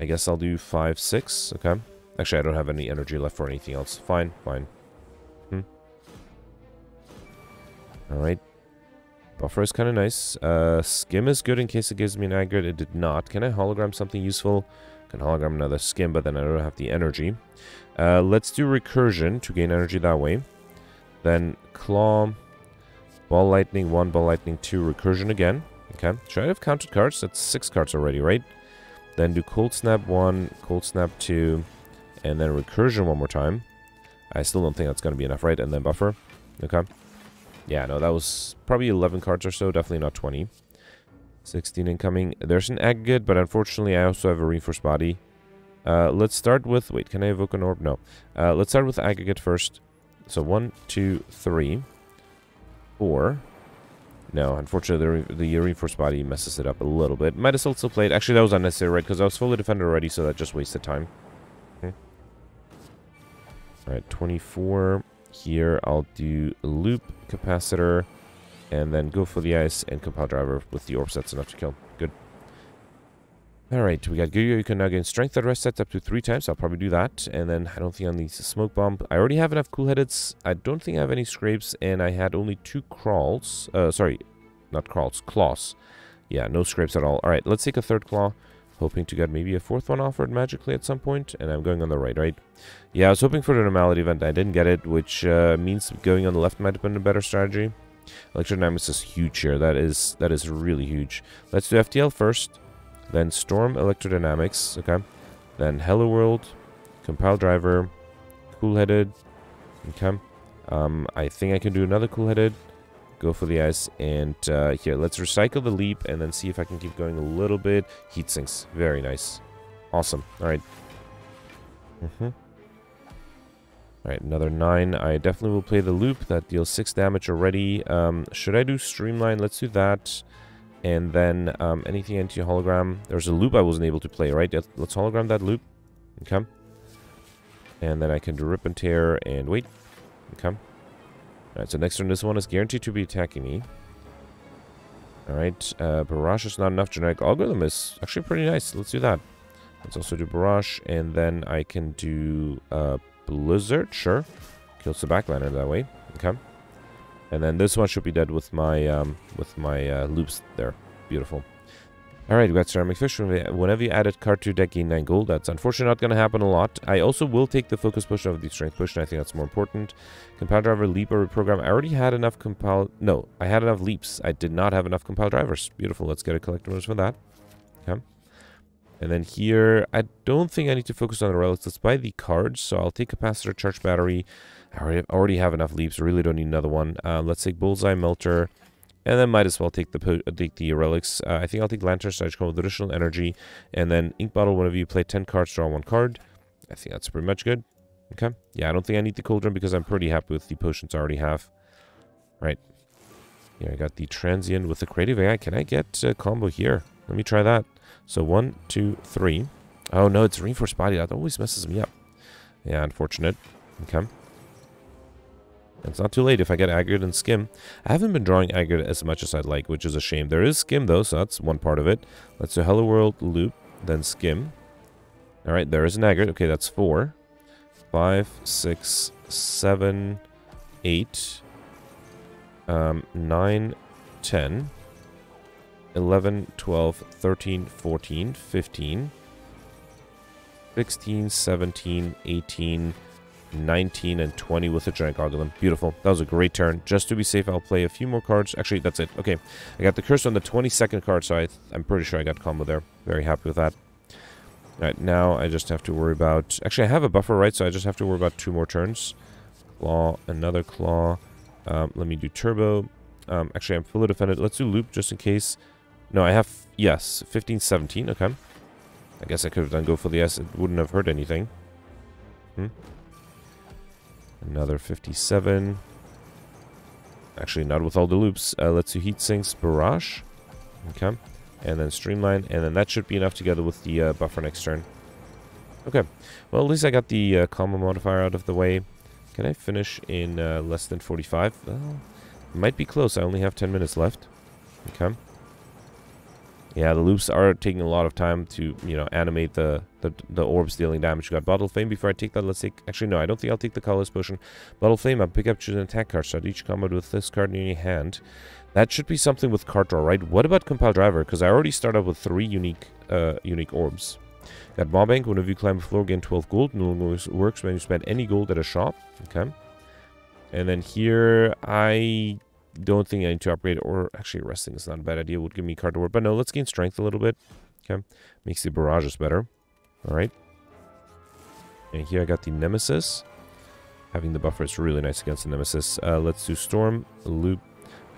I guess I'll do five, six. Okay. Actually, I don't have any energy left for anything else. Fine, fine. Hmm. Alright. Buffer is kind of nice. Uh, skim is good in case it gives me an aggregate. It did not. Can I hologram something useful? Can hologram another skim, but then I don't have the energy. Uh, let's do recursion to gain energy that way. Then claw, ball lightning, one, ball lightning, two, recursion again. Okay. Should I have counted cards? That's six cards already, right? Then do cold snap one, cold snap two, and then recursion one more time. I still don't think that's going to be enough, right? And then buffer. Okay. Yeah, no, that was probably 11 cards or so. Definitely not 20. 16 incoming. There's an aggregate, but unfortunately I also have a reinforced body. Uh, let's start with... Wait, can I evoke an orb? No. Uh, let's start with aggregate first. So one, two, three, four. No, unfortunately the, the reinforced body messes it up a little bit. Might well still play it. Actually, that was unnecessary, right? Because I was fully defended already, so that just wasted time. Alright, 24. Here I'll do loop capacitor and then go for the ice and compile driver with the orb sets enough to kill. Good. Alright, we got Girya. You can now gain strength at rest sets up to three times. I'll probably do that. And then I don't think I'll need smoke bomb. I already have enough cool headeds. I don't think I have any scrapes. And I had only two crawls. Uh, sorry, not crawls, claws. Yeah, no scrapes at all. Alright, let's take a third claw. Hoping to get maybe a fourth one offered magically at some. And I'm going on the right, right? Yeah, I was hoping for the normality event. I didn't get it, which uh, means going on the left might have been a better strategy. Electrodynamics is huge here. That is that is really huge. Let's do FTL first. Then Storm Electrodynamics, okay. Then Hello World, Compile Driver, Cool Headed, okay. Um, I think I can do another Cool Headed. Go for the Eyes, and uh, here, let's recycle the leap, and then see if I can keep going a little bit. Heat sinks, very nice. Awesome, alright. Mm-hmm. Alright, another 9. I definitely will play the loop. That deals 6 damage already. Um, should I do Streamline? Let's do that. And then um, anything anti-hologram. There's a loop I wasn't able to play, right? Let's hologram that loop. Okay. And then I can do Rip and Tear and wait. Okay. Alright, so next turn this one is guaranteed to be attacking me. Alright, uh, Barrage is not enough. Genetic Algorithm is actually pretty nice. Let's do that. Let's also do Barrage, and then I can do uh, Blizzard, sure. Kills the backliner that way. Okay. And then this one should be dead with my um, with my uh, loops there. Beautiful. Alright, we got Ceramic Fish. Whenever you add a card to your deck, gain 9 gold. That's unfortunately not going to happen a lot. I also will take the Focus Potion of the Strength Potion. I think that's more important. Compile Driver, Leap, or Reprogram. I already had enough Compile... No, I had enough Leaps. I did not have enough Compile Drivers. Beautiful. Let's get a Collector for that. Okay. And then here, I don't think I need to focus on the relics. Let's buy the cards. So I'll take Capacitor, Charge Battery. I already have enough leaps. I really don't need another one. Um, let's take Bullseye, Melter. And then might as well take the take the relics. Uh, I think I'll take Lantern Stage with additional energy. And then Ink Bottle, whenever you play 10 cards, draw one card. I think that's pretty much good. Okay. Yeah, I don't think I need the Cauldron because I'm pretty happy with the potions I already have. Right. Here I got the Transient with the Creative AI. Can I get a combo here? Let me try that. So one, two, three. Oh no, it's Reinforced Body. That always messes me up. Yeah, unfortunate. Okay. It's not too late if I get Aggregate and Skim. I haven't been drawing Aggregate as much as I'd like, which is a shame. There is Skim, though, so that's one part of it. Let's do Hello World, Loop, then Skim. Alright, there is an Aggregate. Okay, that's four, five, six, seven, eight, um, nine, ten, eleven, twelve, thirteen, fourteen, fifteen, sixteen, seventeen, eighteen. 19 and 20 with a giant gargoyle. Beautiful. That was a great turn. Just to be safe, I'll play a few more cards. Actually, that's it. Okay. I got the curse on the 22nd card, so I am pretty sure I got combo there. Very happy with that. Alright, now I just have to worry about... Actually, I have a buffer, right? So I just have to worry about two more turns. Claw, another claw. Um, let me do turbo. Um, actually, I'm fully defended. Let's do loop just in case. No, I have... Yes, 15, 17. Okay. I guess I could have done go for the S. It wouldn't have hurt anything. Hmm. Another 57. Actually, not with all the loops. Uh, let's do heat sinks, barrage. Okay. And then streamline. And then that should be enough together with the uh, buffer next turn. Okay. Well, at least I got the uh, combo modifier out of the way. Can I finish in uh, less than 45? Well, might be close. I only have 10 minutes left. Okay. Yeah, the loops are taking a lot of time to, you know, animate the, the, the orbs dealing damage. Got Bottle Flame. Before I take that, let's take... Actually, no, I don't think I'll take the Colorless Potion. Bottle Flame, I'll pick up choose an attack card. Start each combat with this card in your hand. That should be something with card draw, right? What about Compile Driver? Because I already started with three unique uh, unique orbs. Got Maw Bank. Whenever you climb a floor, gain 12 gold. No works when you spend any gold at a shop. Okay. And then here, I don't think I need to upgrade or actually resting is not a bad idea. Would give me card to work. But no, let's gain strength a little bit. Okay. Makes the barrages better. Alright. And here I got the Nemesis. Having the buffer is really nice against the Nemesis. Uh, let's do Storm, Loop,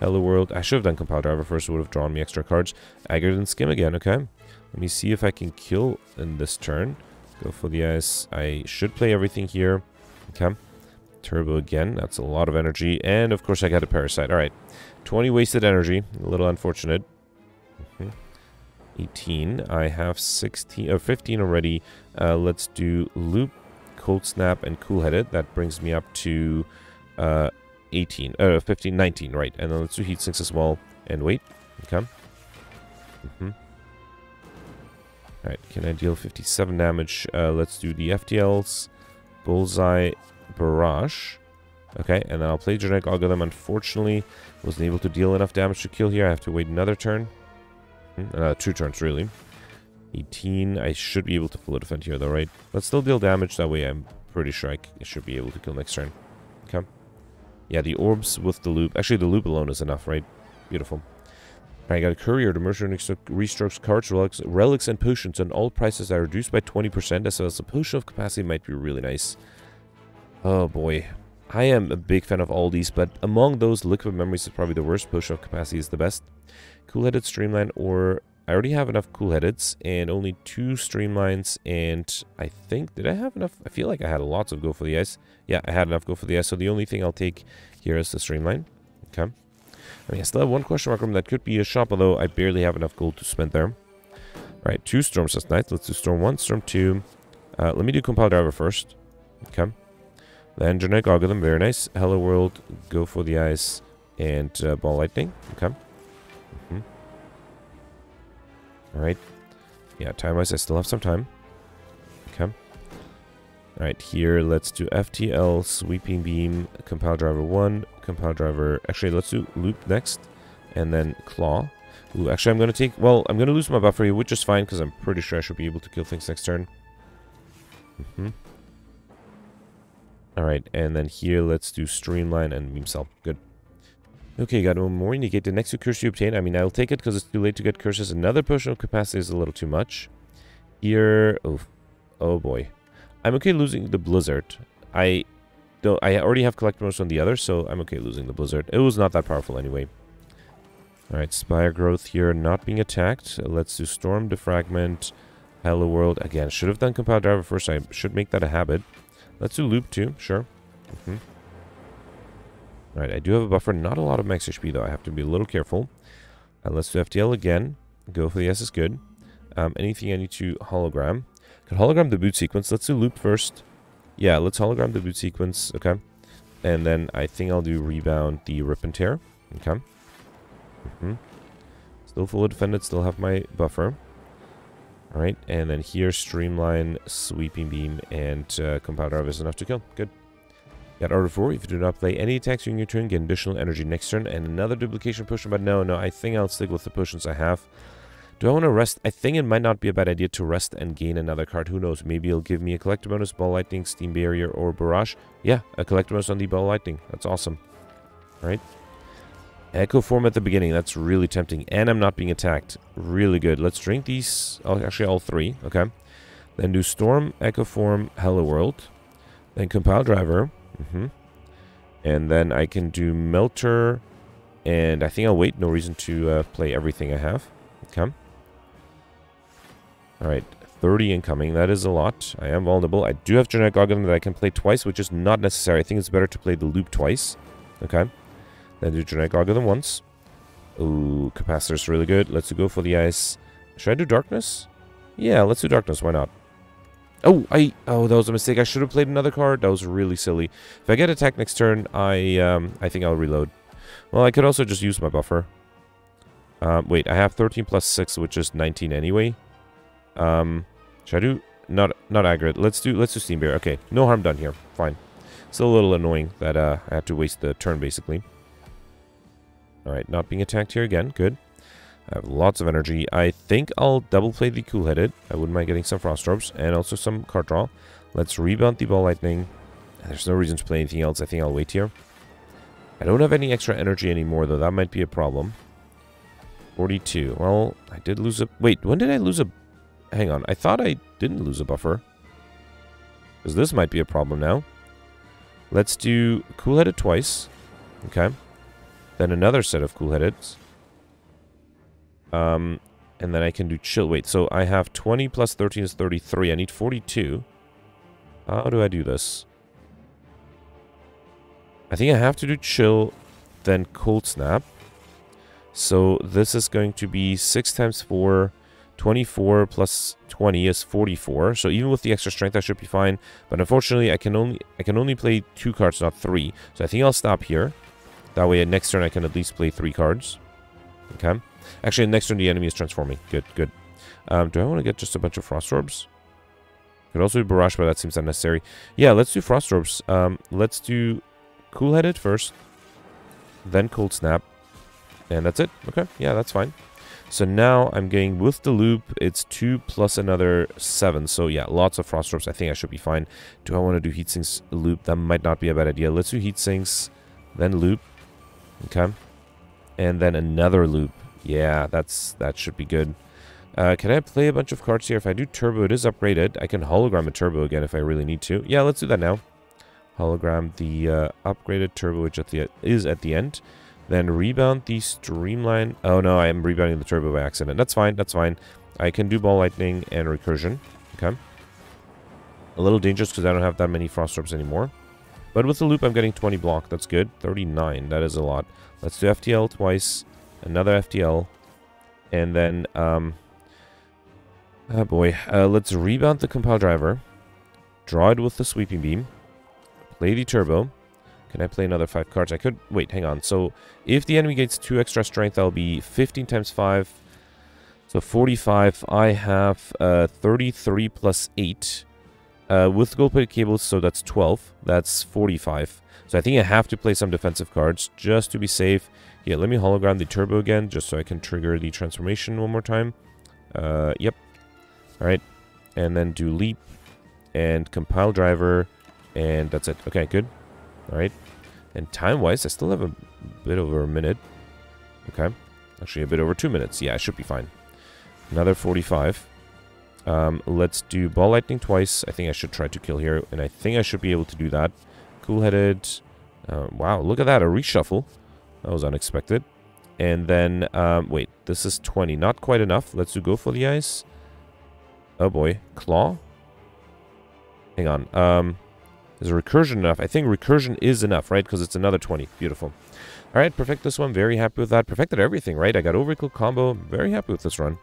Hello World. I should have done Compile Driver first. It would have drawn me extra cards. Aggregate and Skim again, okay. Let me see if I can kill in this turn. Go for the Eyes. I should play everything here. Okay. Turbo again. That's a lot of energy. And, of course, I got a Parasite. All right. 20 wasted energy. A little unfortunate. Mm -hmm. 18. I have 16 or uh, 15 already. Uh, let's do Loop, Cold Snap, and Cool Headed. That brings me up to uh, 18. Uh, 15, 19, right. And then let's do Heat Sinks as well. And wait. Okay. Mm -hmm. Alright, can I deal 57 damage? Uh, let's do the FTLs. Bullseye, Barrage. Okay, and then I'll play Genetic Algorithm. Unfortunately, wasn't able to deal enough damage to kill here. I have to wait another turn. Hmm, uh, two turns, really. 18. I should be able to full defend here, though, right? Let's still deal damage. That way, I'm pretty sure I should be able to kill next turn. Okay. Yeah, the orbs with the loop. Actually, the loop alone is enough, right? Beautiful. I got a courier. The merchant restrokes cards, relics, relics, and potions, and all prices are reduced by 20%, as well as the potion of capacity might be really nice. Oh boy. I am a big fan of all these, but among those, liquid memories is probably the worst. Potion of capacity is the best. Cool-headed streamline, or I already have enough cool-headeds, and only two streamlines, and I think, did I have enough? I feel like I had lots of go for the Eyes. Yeah, I had enough go for the Eyes, so the only thing I'll take here is the streamline. Okay. I mean, I still have one question mark room that could be a shop, although I barely have enough gold to spend there. Alright, two storms this night. Let's do storm one, storm two. Uh, let me do compile driver first. Okay. Then genetic algorithm, very nice. Hello world, go for the Eyes, and uh, ball lightning. Okay. Mm -hmm. Alright. Yeah, time-wise, I still have some time. Okay. Alright, here, let's do FTL, sweeping beam, compile driver 1, compile driver... Actually, let's do loop next, and then claw. Ooh, actually, I'm going to take... Well, I'm going to lose my buffer here, which is fine, because I'm pretty sure I should be able to kill things next turn. Mm -hmm. Alright, and then here, let's do streamline and beam cell. Good. Okay, got one more. You the next two curses you obtain. I mean, I'll take it because it's too late to get curses. Another potion of capacity is a little too much. Here... Oh, oh boy. I'm okay losing the Blizzard. I don't. I already have collector most on the other, so I'm okay losing the Blizzard. It was not that powerful anyway. Alright, Spire Growth here not being attacked. Let's do Storm Defragment. Hello World. Again, should have done Compile Driver first. I should make that a habit. Let's do Loop too. Sure. Mm -hmm. Alright, I do have a buffer. Not a lot of max HP though. I have to be a little careful. Uh, let's do FTL again. Go for the S is good. Um, anything I need to hologram. Could hologram the boot sequence. Let's do loop first. Yeah, let's hologram the boot sequence. Okay. And then I think I'll do rebound the rip and tear. Okay. Mm -hmm. Still fully defended. Still have my buffer. Alright. And then here, streamline, sweeping beam, and uh, compound is enough to kill. Good. Got Art of War. If you do not play any attacks during your turn, get additional energy next turn. And another duplication potion. But no, no. I think I'll stick with the potions I have. Do I want to rest? I think it might not be a bad idea to rest and gain another card. Who knows? Maybe it'll give me a collector bonus, ball lightning, steam barrier, or barrage. Yeah, a collector bonus on the ball lightning. That's awesome. All right. Echo form at the beginning. That's really tempting. And I'm not being attacked. Really good. Let's drink these. Actually, all three. Okay. Then do Storm, Echo Form, Hello World. Then Compile Driver. Mm -hmm. And then I can do Melter. And I think I'll wait. No reason to uh, play everything I have. Okay. Alright, 30 incoming. That is a lot. I am vulnerable. I do have Genetic Algorithm that I can play twice, which is not necessary. I think it's better to play the loop twice. Okay. Then do Genetic Algorithm once. Ooh, Capacitor's really good. Let's go for the Eyes. Should I do Darkness? Yeah, let's do Darkness. Why not? Oh, I... Oh, that was a mistake. I should have played another card. That was really silly. If I get attacked next turn, I, um, I think I'll reload. Well, I could also just use my buffer. Um, wait, I have 13 plus 6, which is 19 anyway. Um, should I do not not aggro? Let's do let's do steam bear. Okay, no harm done here. Fine. Still a little annoying that uh, I had to waste the turn basically. All right, not being attacked here again. Good. I have lots of energy. I think I'll double play the cool-headed. I wouldn't mind getting some frost orbs and also some card draw. Let's rebound the ball lightning. There's no reason to play anything else. I think I'll wait here. I don't have any extra energy anymore, though. That might be a problem. 42. Well, I did lose a... Wait, when did I lose a hang on. I thought I didn't lose a buffer. Because this might be a problem now. Let's do cool-headed twice. Okay. Then another set of cool-headeds. Um, and then I can do chill. Wait, so I have 20 plus 13 is 33. I need 42. How do I do this? I think I have to do chill, then cold snap. So this is going to be 6 times 4... 24 plus 20 is 44. So even with the extra strength, I should be fine. But unfortunately, I can only I can only play two cards, not three. So I think I'll stop here. That way, next turn I can at least play three cards. Okay. Actually, next turn the enemy is transforming. Good, good. Um, do I want to get just a bunch of Frost Orbs? Could also do Barrage, but that seems unnecessary. Yeah, let's do Frost Orbs. Um, let's do Cool Headed first. Then Cold Snap. And that's it. Okay, yeah, that's fine. So now I'm getting with the loop, it's 2 plus another 7. So yeah, lots of frost orbs. I think I should be fine. Do I want to do heat sinks loop? That might not be a bad idea. Let's do heat sinks, then loop. Okay. And then another loop. Yeah, that's that should be good. Uh, can I play a bunch of cards here? If I do turbo, it is upgraded. I can hologram a turbo again if I really need to. Yeah, let's do that now. Hologram the uh, upgraded turbo, which at the, is at the end. Then rebound the streamline. Oh no, I am rebounding the turbo by accident. That's fine, that's fine. I can do ball lightning and recursion. Okay. A little dangerous because I don't have that many frost orbs anymore. But with the loop, I'm getting 20 block. That's good. 39. That is a lot. Let's do FTL twice. Another FTL. And then, um... Oh boy. Uh, let's rebound the compile driver. Draw it with the sweeping beam. Play the turbo. Can I play another 5 cards? I could... Wait, hang on. So, if the enemy gets 2 extra strength, that'll be 15 times 5. So, 45. I have uh, 33 plus 8. Uh, with gold-plated cables, so that's 12. That's 45. So I think I have to play some defensive cards just to be safe. Yeah, let me hologram the turbo again, just so I can trigger the transformation one more time. Uh, yep. All right. And then do leap and compile driver, and that's it. Okay, good. All right. And time-wise, I still have a bit over a minute. Okay. Actually, a bit over two minutes. Yeah, I should be fine. Another 45. Um, let's do ball lightning twice. I think I should try to kill here, and I think I should be able to do that. Cool-headed. Uh, wow, look at that, a reshuffle. That was unexpected. And then, um, wait, this is 20. Not quite enough. Let's do go for the Eyes. Oh boy, claw. Hang on. Um, is recursion enough? I think recursion is enough, right? Because it's another 20. Beautiful. All right, perfect this one. Very happy with that. Perfected everything, right? I got overkill combo. Very happy with this run.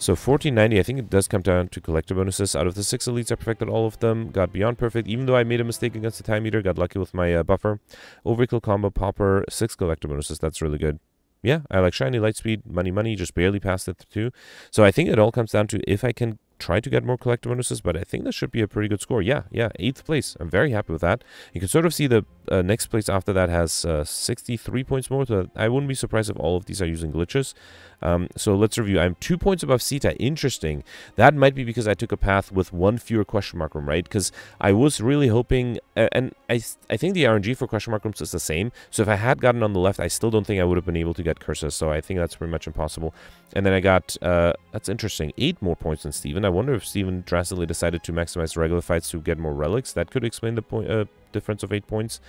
So 1490, I think it does come down to collector bonuses. Out of the six elites, I perfected all of them. Got beyond perfect, even though I made a mistake against the Time Eater. Got lucky with my uh, buffer. Overkill combo, Pauper, six collector bonuses. That's really good. Yeah, I like shiny, light speed, money, money. Just barely passed it too. So I think it all comes down to if I can try to get more collector bonuses, but I think that should be a pretty good score. Yeah, yeah, eighth place. I'm very happy with that. You can sort of see the uh, next place after that has uh, 63 points more. So I wouldn't be surprised if all of these are using glitches. Um, so let's review. I'm two points above Sita. Interesting. That might be because I took a path with one fewer question mark room, right? Because I was really hoping, uh, and I I think the RNG for question mark rooms is the same. So if I had gotten on the left, I still don't think I would have been able to get curses. So I think that's pretty much impossible. And then I got, uh, that's interesting, eight more points than Steven. I wonder if Steven drastically decided to maximize regular fights to get more relics. That could explain the point, uh, difference of 8 points.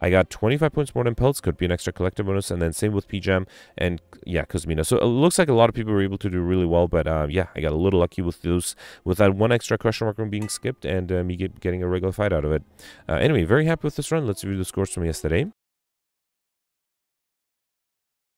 I got 25 points more than Pelts, could be an extra collector bonus, and then same with PJam and, yeah, Kuzmina. So it looks like a lot of people were able to do really well, but, uh, yeah, I got a little lucky with those, with that one extra question mark room being skipped, and uh, me get, getting a regular fight out of it. Uh, anyway, very happy with this run. Let's review the scores from yesterday.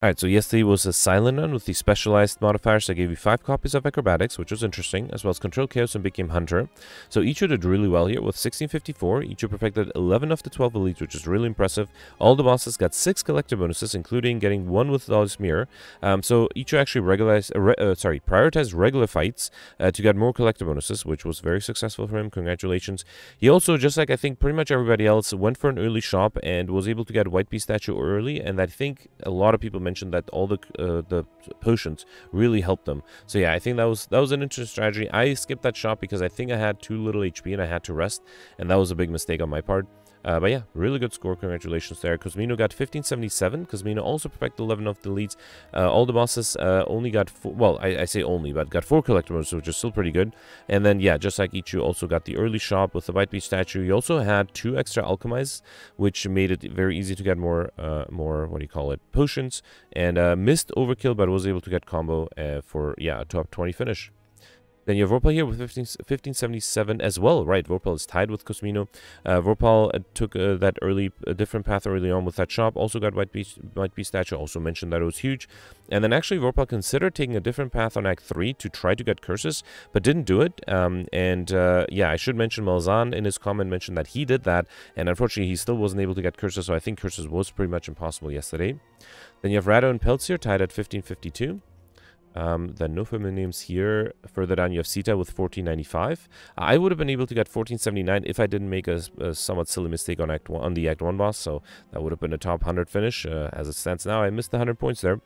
Alright, so yesterday was a silent run with the specialized modifiers. that gave you 5 copies of Acrobatics, which was interesting, as well as Control Chaos and Big Game Hunter. So Icho did really well here with 1654. Icho perfected 11 of the 12 elites, which is really impressive. All the bosses got 6 collector bonuses, including getting one with Dolly's Mirror. Um, so Icho actually regularized, uh, re uh, sorry, prioritized regular fights uh, to get more collector bonuses, which was very successful for him. Congratulations. He also, just like I think pretty much everybody else, went for an early shop and was able to get White Beast statue early, and I think a lot of people mentioned that all the uh, the potions really helped them. So yeah, I think that was that was an interesting strategy. I skipped that shot because I think I had too little HP and I had to rest, and that was a big mistake on my part. Uh, but yeah, really good score. Congratulations there. Cosmino got 1577. Cosmino also perfected 11 of the leads. Uh, all the bosses uh, only got four, well, I, I, say only, but got four collector modes, which is still pretty good. And then, yeah, just like Ichu also got the early shop with the White Beast statue. He also had two extra alchemize, which made it very easy to get more, uh, more what do you call it, potions. And uh, missed overkill, but was able to get combo uh, for, yeah, a top 20 finish. Then you have Vorpal here with 15, 1577 as well, right? Vorpal is tied with Cosmino. Uh, Vorpal uh, took uh, that early, a different path early on with that shop. Also got White Beast, White Beast statue. Also mentioned that it was huge. And then actually Vorpal considered taking a different path on Act 3 to try to get curses, but didn't do it. Um, and uh, yeah, I should mention Malzahn in his comment mentioned that he did that, and unfortunately he still wasn't able to get curses, so I think curses was pretty much impossible yesterday. Then you have Rado and Peltzier tied at 1552. Um, then no names here. Further down, you have Sita with 1495. I would have been able to get 1479 if I didn't make a, a, somewhat silly mistake on Act one, on the Act 1 boss, so that would have been a top 100 finish. Uh, as it stands now, I missed the 100 points there.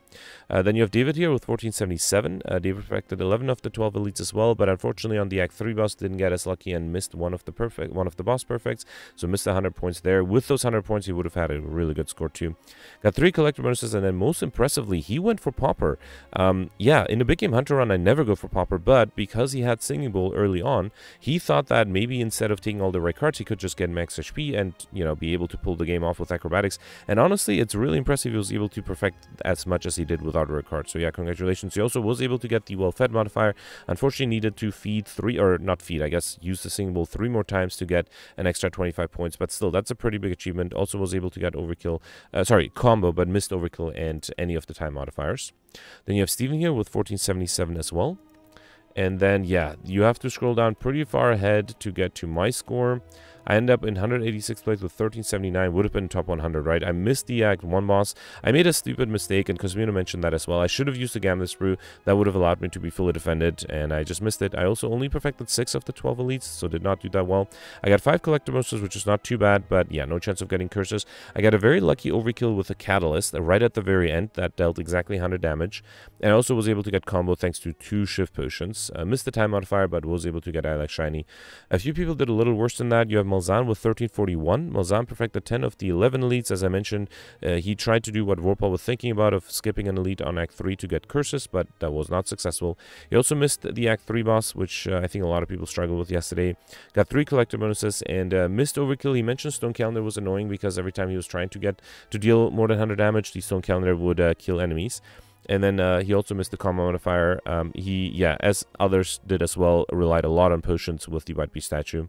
Uh, then you have David here with 1477. Uh, David perfected 11 of the 12 elites as well, but unfortunately on the Act 3 boss, didn't get as lucky and missed one of the perfect one of the boss perfects, so missed the 100 points there. With those 100 points, he would have had a really good score too. Got three collector bonuses, and then most impressively, he went for Pauper. Um, yeah, in the big game Hunter run, I never go for Pauper, but because he had Singing Bowl early on, he thought that maybe instead of taking all the right cards, he could just get max HP and, you know, be able to pull the game off with acrobatics. And honestly, it's really impressive he was able to perfect as much as he did without a red card. So yeah, congratulations. He also was able to get the well-fed modifier. Unfortunately, needed to feed three, or not feed, I guess, use the Singing Bowl three more times to get an extra 25 points. But still, that's a pretty big achievement. Also was able to get overkill, uh, sorry, combo, but missed overkill and any of the time modifiers. Then you have Steven here with 1477 as well. And then, yeah, you have to scroll down pretty far ahead to get to my score. I end up in 186th place with 1379. Would have been top 100, right? I missed the Act 1 boss. I made a stupid mistake, and Cosmino mentioned that as well. I should have used the Gambler's Brew. That would have allowed me to be fully defended, and I just missed it. I also only perfected 6 of the 12 elites, so did not do that well. I got 5 Collector Monsters, which is not too bad, but yeah, no chance of getting curses. I got a very lucky overkill with a Catalyst right at the very end that dealt exactly 100 damage. And I also was able to get combo thanks to 2 Swift Potions. Uh, missed the time modifier, but was able to get I Like Shiny. A few people did a little worse than that. You have Malzahn with 1341. Malzahn perfected 10 of the 11 elites. As I mentioned, uh, he tried to do what Vorpal was thinking about of skipping an elite on Act 3 to get curses, but that was not successful. He also missed the Act 3 boss, which uh, I think a lot of people struggled with yesterday. Got 3 collector bonuses and uh, missed Overkill. He mentioned Stone Calendar was annoying because every time he was trying to get to deal more than 100 damage, the Stone Calendar would uh, kill enemies. And then uh, he also missed the combo modifier. Um, he, yeah, as others did as well, relied a lot on potions with the White Beast statue.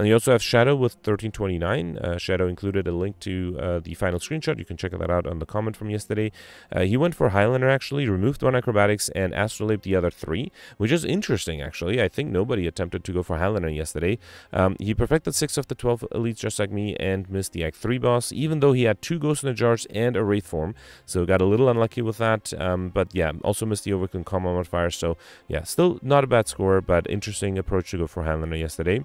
And you also have Shadow with 1329. Uh, Shadow included a link to uh, the final screenshot. You can check that out on the comment from yesterday. Uh, he went for Highlander, actually, removed one acrobatics and astrolabe the other three, which is interesting, actually. I think nobody attempted to go for Highlander yesterday. Um, he perfected 6 of the 12 elites just like me and missed the Act 3 boss, even though he had two Ghosts in the Jars and a Wraith form. So got a little unlucky with that. Um, but yeah, also missed the Overkill combo modifier. So yeah, still not a bad score, but interesting approach to go for Highlander yesterday.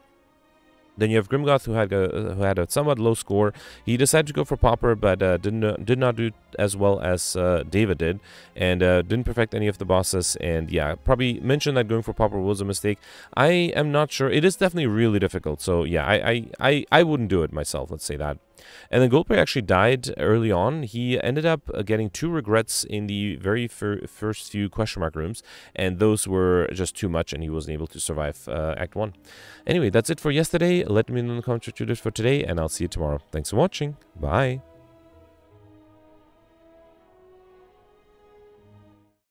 Then you have Grimgoth, who had a, who had a somewhat low score. He decided to go for Pauper, but uh, didn't uh, did not do as well as uh, David did, and uh, didn't perfect any of the bosses. And yeah, probably mentioned that going for Pauper was a mistake. I am not sure. It is definitely really difficult. So yeah, I I I, I wouldn't do it myself. Let's say that. And then Goldberg actually died early on. He ended up uh, getting two regrets in the very fir first few question mark rooms, and those were just too much, and he wasn't able to survive uh, Act 1. Anyway, that's it for yesterday. Let me know in the comments what you did for today, and I'll see you tomorrow. Thanks for watching. Bye.